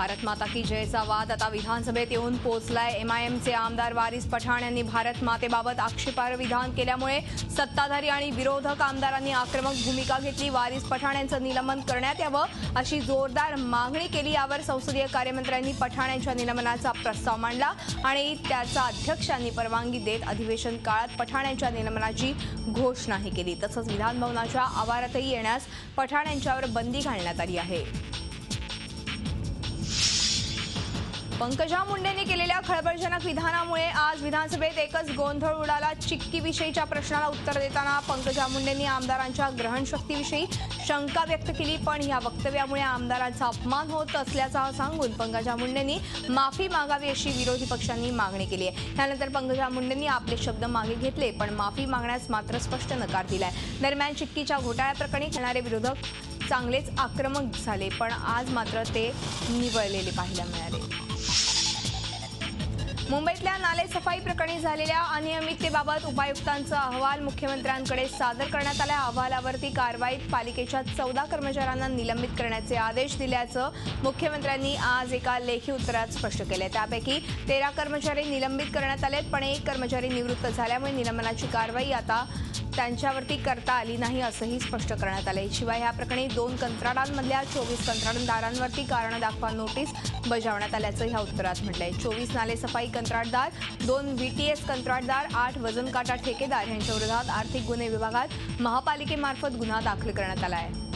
भारत माता की जयचा वाद आता विधानसभेत येऊन पोहोचलाय एमआयएमचे आमदार वारिस पठाण यांनी भारत मातेबाबत आक्षेपार्ह विधान केल्यामुळे सत्ताधारी आणि विरोधक आमदारांनी आक्रमक भूमिका घेतली. वारिस पठाण यांचं निलंबन करण्यात यावं अशी जोरदार मागणी केली. यावर संसदीय कार्यमंत्र्यांनी पठाण यांच्या निलंबनाचा प्रस्ताव मांडला आणि त्याचा अध्यक्षांनी परवानगी देत अधिवेशन काळात पठाण यांच्या निलंबनाची घोषणाही केली. तसंच विधानभवनाच्या आवारातही येण्यास पठाण यांच्यावर बंदी घालण्यात आली आहे. पंकजा मुंडेंनी केलेल्या खळबळजनक विधानामुळे आज विधानसभेत एकच गोंधळ उडाला. चिक्कीविषयीच्या प्रश्नाला उत्तर देताना पंकजा मुंडेंनी आमदारांच्या ग्रहणशक्तीविषयी शंका व्यक्त केली पण या वक्तव्यामुळे आमदारांचा अपमान होत असल्याचा सांगून पंकजा मुंडेंनी माफी मागावी अशी विरोधी पक्षांनी मागणी केली आहे. त्यानंतर पंकजा मुंडेंनी आपले शब्द मागे घेतले पण माफी मागण्यास मात्र स्पष्ट नकार दिलाय. दरम्यान चिक्कीच्या घोटाळ्याप्रकरणी खेळणारे विरोधक चांगलेच आक्रमक झाले पण आज मात्र ते निवळलेले पाहायला मिळाले. मुंबईतल्या नाले सफाई प्रकरणी झालेल्या अनियमिततेबाबत उपायुक्तांचा अहवाल मुख्यमंत्र्यांकडे सादर करण्यात आल्या. अहवालावरती कारवाईत पालिकेच्या चौदा कर्मचाऱ्यांना निलंबित करण्याचे आदेश दिल्याचं मुख्यमंत्र्यांनी आज एका लेखी उत्तरात स्पष्ट केले त्यापैकी तेरा कर्मचारी निलंबित करण्यात आले पण एक कर्मचारी निवृत्त झाल्यामुळे निलंबनाची कारवाई आता त्यांच्यावरती करता आली नाही असंही स्पष्ट करण्यात आले शिवाय या प्रकरणी दोन कंत्राटांमधल्या चोवीस कंत्राटदारांवरती कारण दाखवा नोटीस बजावण्यात आल्याचं ह्या उत्तरात म्हटलंय. चोवीस नाले सफाई कंत्राटदार दोन व्हीटीएस कंत्राटदार आठ वजन काटा ठेकेदार यांच्याविरोधात आर्थिक गुन्हे विभागात महापालिकेमार्फत गुन्हा दाखल करण्यात आला आहे.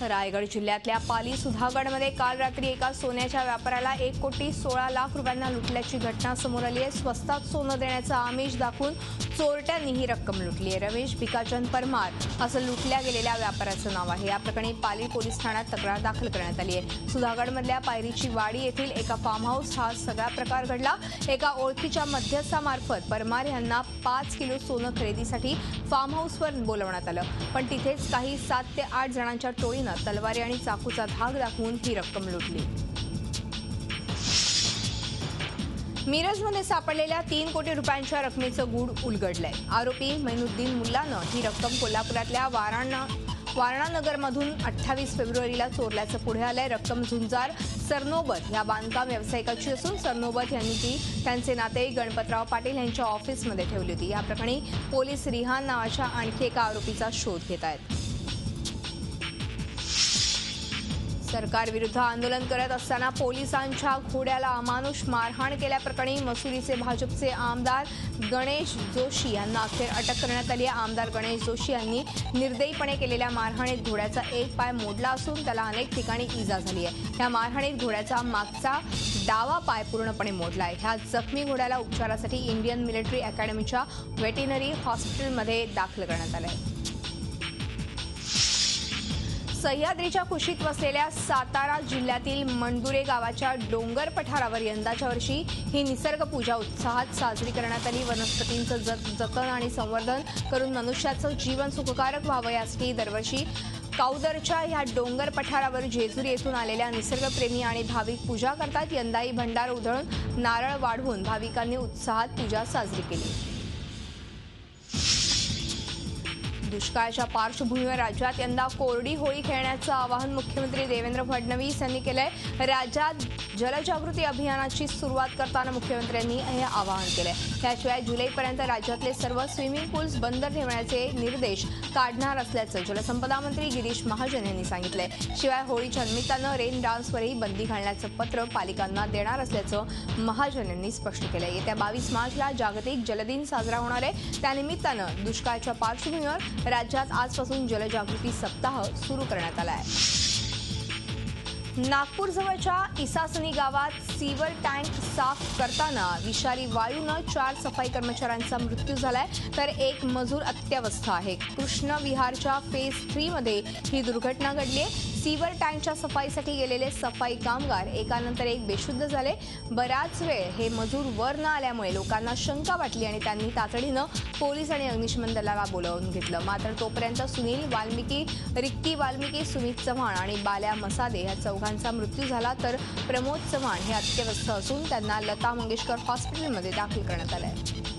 रायगड जिल्ह्यातल्या पाली सुधागडमध्ये काल रात्री एका सोन्याच्या व्यापाऱ्याला एक कोटी सोळा लाख रुपयांना लुटल्याची घटना समोर आली आहे. स्वस्तात सोनं देण्याचं आमिष दाखवून चोरट्यांनी ही रक्कम लुटली आहे. रमेश भिकाचंद परमार असं लुटल्या गेलेल्या व्यापाऱ्याचं नाव आहे. या प्रकरणी पाली पोलीस ठाण्यात तक्रार दाखल करण्यात आली आहे. सुधागडमधल्या पायरीची वाडी येथील एका फार्म हाऊस हा सगळा प्रकार घडला. एका ओळखीच्या मध्यस्थामार्फत परमार यांना पाच किलो सोनं खरेदीसाठी फार्म हाऊसवर बोलवण्यात आलं. पण तिथेच काही सात ते आठ जणांच्या टोळीनं तलवारी आणि चाकूचा धाक दाखवून ही रक्कम लुटली. मिरजमध्ये सापडलेल्या तीन कोटी रुपयांच्या रकमेचं गूढ उलगडलंय. आरोपी मैनुद्दीन मुल्लानं ही रक्कम कोल्हापुरातल्या वाराणा वारणानगरमधून अठ्ठावीस फेब्रुवारीला चोरल्याचं पुढे आलंय. रक्कम झुंजार सरनोबत या बांधकाम व्यावसायिकाची असून सरनोबत यांनी ती त्यांचे नाते गणपतराव पाटील यांच्या ऑफिसमध्ये ठेवली होती. या प्रकरणी पोलीस रिहान नावाच्या आणखी एका आरोपीचा शोध घेत आहेत. सरकारविरुद्ध आंदोलन करत असताना पोलिसांच्या घोड्याला अमानुष मारहाण केल्याप्रकरणी मसुरीचे भाजपचे आमदार गणेश जोशी यांना अखेर अटक करण्यात आली आहे. आमदार गणेश जोशी यांनी निर्दयीपणे केलेल्या मारहाणीत घोड्याचा एक पाय मोडला असून त्याला अनेक ठिकाणी इजा झाली आहे. या मारहाणीत घोड्याचा मागचा डावा पाय पूर्णपणे मोडला आहे ह्या जखमी घोड्याला उपचारासाठी इंडियन मिलिटरी अकॅडमीच्या वेटिनरी हॉस्पिटलमध्ये दाखल करण्यात आलं आहे. सह्याद्रीच्या कुशीत वसलेल्या सातारा जिल्ह्यातील मंडुरे गावाच्या डोंगर पठारावर यंदाच्या वर्षी ही निसर्ग पूजा उत्साहात साजरी करण्यात आली. वनस्पतींचं जतन आणि संवर्धन करून मनुष्याचं जीवन सुखकारक व्हावं यासाठी दरवर्षी काऊदरच्या ह्या डोंगर पठारावर जेजुरी येथून आलेल्या निसर्गप्रेमी आणि भाविक पूजा करतात. यंदाही भंडार उधळून नारळ वाढवून भाविकांनी उत्साहात पूजा साजरी केली. दुष्काळाच्या पार्श्वभूमीवर राज्यात यंदा कोरडी होळी खेळण्याचं आवाहन मुख्यमंत्री देवेंद्र फडणवीस यांनी केलंय. राज्यात जलजागृती अभियानाची सुरुवात करताना मुख्यमंत्र्यांनी हे आवाहन केलं. त्याशिवाय जुलैपर्यंत राज्यातले सर्व स्विमिंग पूल्स बंद ठेवण्याचे निर्देश काढणार असल्याचं जलसंपदा मंत्री गिरीश महाजन यांनी सांगितलंय शिवाय होळीच्या निमित्तानं रेन डान्सवरही बंदी घालण्याचं पत्र पालिकांना देणार असल्याचं महाजन यांनी स्पष्ट केलं येत्या बावीस मार्चला जागतिक जलदिन साजरा होणार आहे. त्यानिमित्तानं दुष्काळाच्या पार्श्वभूमीवर राज्यात आजपासून जलजागृती सप्ताह सुरू करण्यात आला आहे. नागपूरजवळच्या इसासनी गावात सीवर टँक साफ करताना विषारी वायूनं चार सफाई कर्मचाऱ्यांचा मृत्यू झालाय. तर एक मजूर अत्यवस्थ आहे. कृष्ण विहारच्या फेज थ्रीमध्ये ही दुर्घटना घडली आहे. सीवर टँकच्या सफाईसाठी गेलेले सफाई कामगार एकानंतर एक बेशुद्ध झाले. बराच वेळ हे मजूर वर न आल्यामुळे लोकांना शंका वाटली आणि त्यांनी तातडीनं पोलीस आणि अग्निशमन दलाला बोलावून घेतलं. मात्र तोपर्यंत सुनील वाल्मिकी रिक्की वाल्मिकी सुमित चव्हाण आणि बाल्या मसादे या चौघांचा मृत्यू झाला तर प्रमोद चव्हाण हे अत्यवस्थ असून त्यांना लता मंगेशकर हॉस्पिटलमध्ये दाखल करण्यात आलं आहे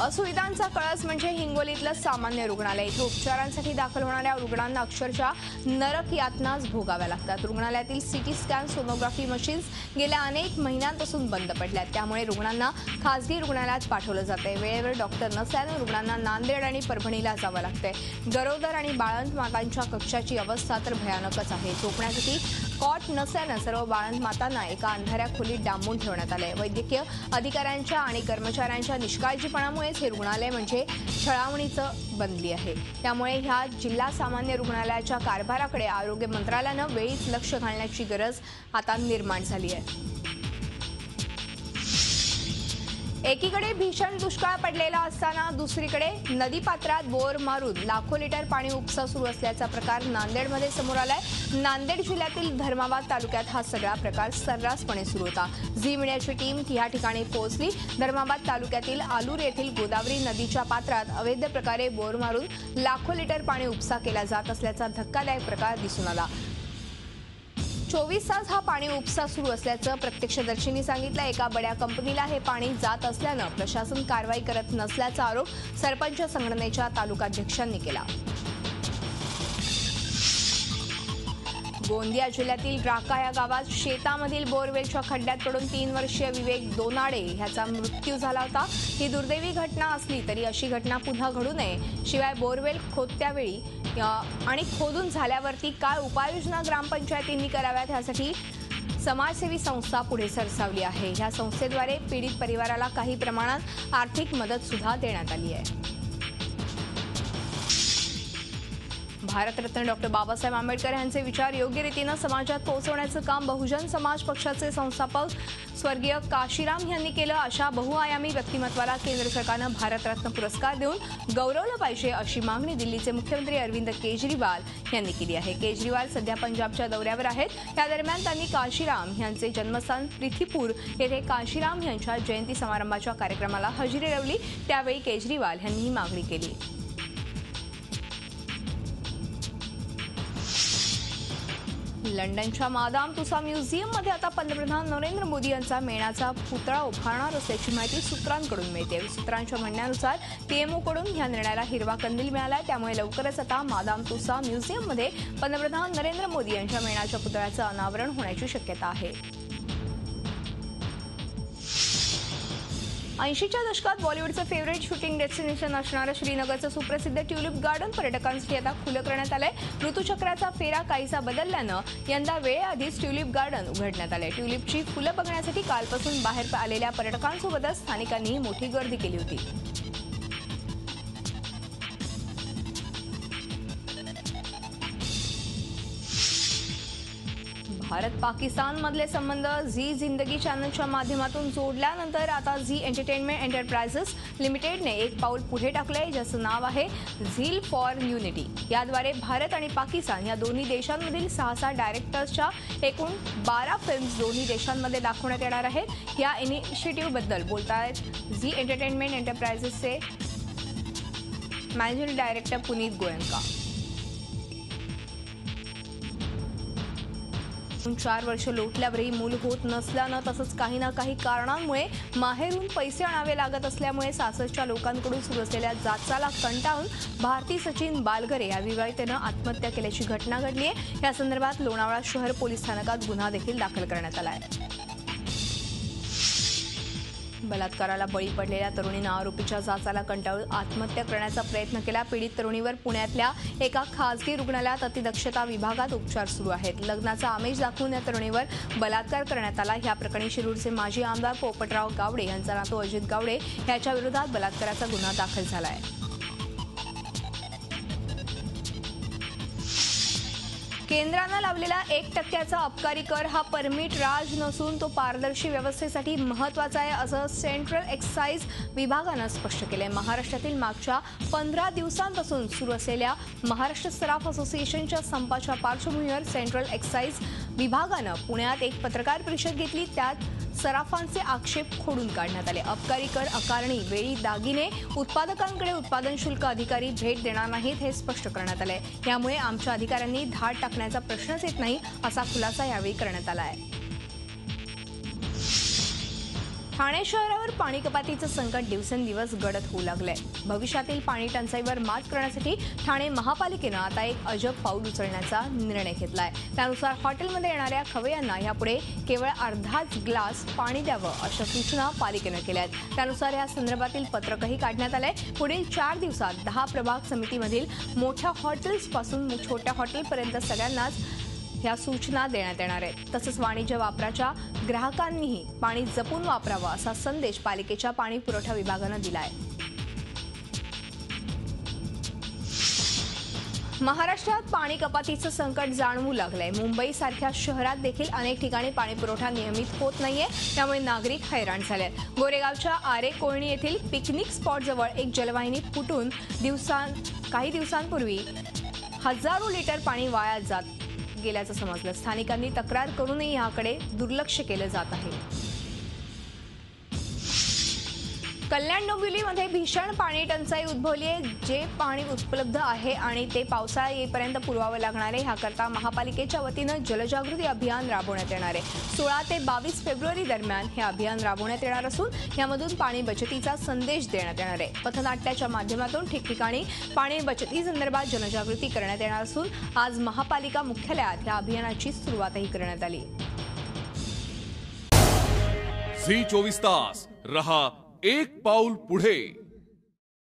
असुविधांचा कळस म्हणजे हिंगोलीतलं सामान्य रुग्णालय. इथं उपचारांसाठी दाखल होणाऱ्या रुग्णांना अक्षरशः नरक यातनाच भोगाव्या लागतात. रुग्णालयातील सिटी स्कॅन सोनोग्राफी मशीन्स गेल्या अनेक महिन्यांपासून बंद पडल्यात. त्यामुळे रुग्णांना खासगी रुग्णालयात पाठवलं जातंय. वेळेवर डॉक्टर नसल्यानं रुग्णांना नांदेड आणि परभणीला जावं लागतंय. गरोदर आणि बाळंत मातांच्या कक्षाची अवस्था तर भयानकच आहे. झोपण्यासाठी कॉट नसल्यानं सर्व बाळंत मातांना एका अंधाऱ्या खोलीत डांबून ठेवण्यात आलंय. वैद्यकीय अधिकाऱ्यांच्या आणि कर्मचाऱ्यांच्या निष्काळजीपणामुळेच हे रुग्णालय म्हणजे छळावणीचं बनली आहे. त्यामुळे ह्या जिल्हा सामान्य रुग्णालयाच्या कारभाराकडे आरोग्य मंत्रालयानं वेळीच लक्ष घालण्याची गरज आता निर्माण झाली आहे. एकीकडे भीषण दुष्काळ पडलेला असताना दुसरीकडे नदीपात्रात बोर मारून लाखो लिटर पाणी उपसा सुरू असल्याचा प्रकार नांदेडमध्ये समोर आलाय. नांदेड जिल्ह्यातील धर्माबाद तालुक्यात हा सगळा प्रकार सर्रासपणे सुरू होता. झी मीडियाची टीम या ठिकाणी पोहोचली. धर्माबाद तालुक्यातील आलूर येथील गोदावरी नदीच्या पात्रात अवैध प्रकारे बोर मारून लाखो लिटर पाणी उपसा केला जात असल्याचा धक्कादायक प्रकार दिसून आला. चोवीस तास हा पाणी उपसा सुरू असल्याचं प्रत्यक्षदर्शींनी सांगितलं. एका बड्या कंपनीला हे पाणी जात असल्यानं प्रशासन कारवाई करत नसल्याचा आरोप सरपंच संघटनेच्या तालुकाध्यक्षांनी केला. गोंदिया जिल्ह्यातील राका या गावात शेतामधील बोरवेलच्या खड्ड्यात पडून तीन वर्षीय विवेक दोनाडे ह्याचा मृत्यू झाला होता. ही दुर्दैवी घटना असली तरी अशी घटना पुन्हा घडू नये. शिवाय बोरवेल खोदत्यावेळी आणि खोदून झाल्यावरती काय उपाययोजना ग्रामपंचायतींनी कराव्यात ह्यासाठी समाजसेवी संस्था पुढे सरसावली आहे. ह्या संस्थेद्वारे पीडित परिवाराला काही प्रमाणात आर्थिक मदत सुद्धा देण्यात आली आहे. भारतरत्न डॉक्टर बाबासाहेब आंबेडकर यांचे विचार योग्य रीतीनं समाजात पोहोचवण्याचं काम बहुजन समाज पक्षाचे संस्थापक स्वर्गीय काशीराम यांनी केलं अशा बहुआयामी व्यक्तिमत्वाला केंद्र सरकारनं भारतरत्न पुरस्कार देऊन गौरवलं पाहिजे अशी मागणी दिल्लीचे मुख्यमंत्री अरविंद केजरीवाल यांनी केली आहे. केजरीवाल सध्या पंजाबच्या दौऱ्यावर आहेत. या दरम्यान त्यांनी काशीराम यांचे जन्मस्थान प्रिथीपूर येथे काशीराम यांच्या जयंती समारंभाच्या कार्यक्रमाला हजेरी लावली. त्यावेळी केजरीवाल यांनी ही मागणी केली. लंडनच्या मादाम तुसा म्युझियममध्ये आता पंतप्रधान नरेंद्र मोदी यांचा मेणाचा पुतळा उभारणार असल्याची माहिती सूत्रांकडून मिळते. सूत्रांच्या म्हणण्यानुसार पीएमओकडून या निर्णयाला हिरवा कंदील मिळाला त्यामुळे लवकरच आता मादाम तुसा म्युझियममध्ये पंतप्रधान नरेंद्र मोदी यांच्या मेणाच्या पुतळ्याचं अनावरण होण्याची शक्यता आहे. ऐंशीच्या दशकात बॉलिवूडचं फेवरेट शूटिंग डेस्टिनेशन असणारं श्रीनगरचं सुप्रसिद्ध ट्युलिप गार्डन पर्यटकांसाठी आता खुलं करण्यात आलंय. ऋतुचक्राचा फेरा काहीसा बदलल्यानं यंदा वेळेआधीच ट्युलिप गार्डन उघडण्यात आलंय. ट्युलिपची फुलं बघण्यासाठी कालपासून बाहेर आलेल्या पर्यटकांसोबतच स्थानिकांनी मोठी गर्दी केली होती. भारत पाकिस्तान मधले संबंध झी जिंदगी चॅनलच्या माध्यमातून जोडल्यानंतर आता झी एंटरटेनमेंट एंटरप्राइजेस लिमिटेडने एक पाऊल पुढे टाकलंय ज्याचं नाव आहे झील फॉर युनिटी. याद्वारे भारत आणि पाकिस्तान या दोन्ही देशांमधील सहा सहा डायरेक्टर्सच्या एकूण बारा फिल्म्स दोन्ही देशांमध्ये दाखवण्यात येणार आहेत. या इनिशिएटिव्हबद्दल बोलतायत झी एंटरटेनमेंट एंटरप्राइजेसचे मॅनेजिंग डायरेक्टर पुनीत गोयंका चार वर्ष लोटल्यावरही मूल होत नसल्यानं तसंच काही ना काही कारणांमुळे माहेरून पैसे आणावे लागत असल्यामुळे सासरच्या लोकांकडून सुरू असलेल्या जाचाला कंटाळून भारती सचिन बालगरे या विवाहितेनं आत्महत्या केल्याची घटना घडली आहे या संदर्भात लोणावळा शहर पोलीस स्थानकात गुन्हा देखील दाखल करण्यात आला आहे बलात्काराला बळी पडलेल्या तरुणीनं आरोपीच्या जाचाला कंटाळून आत्महत्या करण्याचा प्रयत्न केला. पीडित तरुणीवर पुण्यातल्या एका खासगी रुग्णालयात अतिदक्षता विभागात उपचार सुरू आहेत. लग्नाचा आमिष दाखवून या तरुणीवर बलात्कार करण्यात आला. या प्रकरणी शिरूरचे माजी आमदार पोपटराव गावडे यांचा नातू अजित गावडे याच्या विरोधात बलात्काराचा गुन्हा दाखल झाला आहे केंद्रानं लावलेला एक टक्क्याचा अबकारी कर हा परमिट राज नसून तो पारदर्शी व्यवस्थेसाठी महत्त्वाचा आहे असं सेंट्रल एक्साईज विभागानं स्पष्ट केलंय. महाराष्ट्रातील मागच्या पंधरा दिवसांपासून सुरू असलेल्या महाराष्ट्र सराफ असोसिएशनच्या संपाच्या पार्श्वभूमीवर सेंट्रल एक्साईज विभागानं पुण्यात एक पत्रकार परिषद घेतली. त्यात सराफांचे आक्षेप खोडून काढण्यात आले. अबकारी कर आकारणी वेळी दागिने उत्पादकांकडे उत्पादन शुल्क अधिकारी भेट देणार नाहीत हे स्पष्ट करण्यात आले यामुळे आमच्या अधिकाऱ्यांनी धाड टाकण्याचा प्रश्नच येत नाही असा खुलासा यावेळी करण्यात आला आहे. ठाणे शहरावर पाणी कपातीचं संकट दिवसेंदिवस गडद होऊ लागलंय. भविष्यातील पाणी टंचाईवर मात करण्यासाठी ठाणे महापालिकेनं आता एक अजब पाऊल उचलण्याचा निर्णय घेतलाय. त्यानुसार हॉटेलमध्ये येणाऱ्या खवय्यांना यापुढे केवळ अर्धाच ग्लास पाणी द्यावं अशा सूचना पालिकेनं केल्या आहेत त्यानुसार या संदर्भातील पत्रकही काढण्यात आलंय. पुढील चार दिवसात दहा प्रभाग समितीमधील मोठ्या हॉटेल्सपासून छोट्या हॉटेलपर्यंत सगळ्यांनाच ह्या सूचना देण्यात येणार आहेत. तसंच वाणिज्य वापराच्या ग्राहकांनीही पाणी जपून वापरावं असा संदेश पालिकेच्या पाणी पुरवठा विभागानं दिलाय. महाराष्ट्रात पाणी कपातीचं संकट जाणवू लागलंय. मुंबई सारख्या शहरात देखील अनेक ठिकाणी पाणी पुरवठा नियमित होत नाहीये. त्यामुळे नागरिक हैराण झाले गोरेगावच्या आरे कोळणी येथील पिकनिक स्पॉटजवळ एक जलवाहिनी फुटून दिवसां काही दिवसांपूर्वी हजारो लिटर पाणी वाया जात गेल्याचं समजलं. स्थानिकांनी तक्रार करूनही याकडे दुर्लक्ष केलं जात आहे. कल्याण डोंबिवलीमध्ये भीषण पाणी टंचाई उद्भवली आहे. जे पाणी उपलब्ध आहे आणि ते पावसाळा येईपर्यंत पुरवावं लागणार आहे. ह्याकरता महापालिकेच्या वतीनं जलजागृती अभियान राबवण्यात येणार आहे. सोळा ते बावीस फेब्रुवारी दरम्यान हे अभियान राबवण्यात येणार असून यामधून पाणी बचतीचा संदेश देण्यात येणार आहे. पथनाट्याच्या माध्यमातून ठिकठिकाणी पाणी बचती संदर्भात जनजागृती करण्यात येणार असून आज महापालिका मुख्यालयात या अभियानाची सुरुवातही करण्यात आली. झी चोवीस तास. रहा एक पाऊल पुढे.